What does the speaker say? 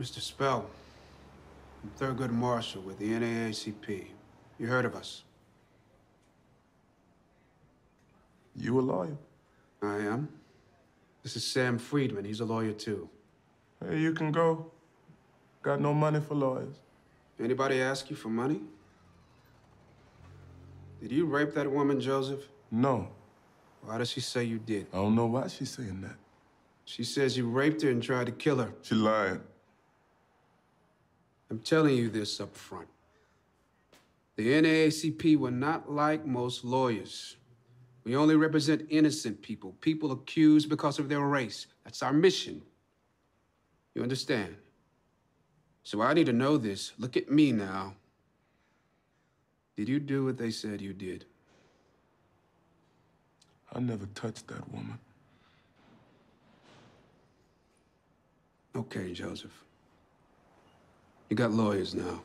Mr. Spell, I'm Thurgood Marshall with the NAACP. You heard of us? You a lawyer? I am. This is Sam Friedman. He's a lawyer, too. Hey, you can go. Got no money for lawyers. Anybody ask you for money? Did you rape that woman, Joseph? No. Why does she say you did? I don't know why she's saying that. She says you raped her and tried to kill her. She lying. I'm telling you this up front. The NAACP were not like most lawyers. We only represent innocent people, people accused because of their race. That's our mission. You understand? So I need to know this. Look at me now. Did you do what they said you did? I never touched that woman. Okay, Joseph. You got lawyers now.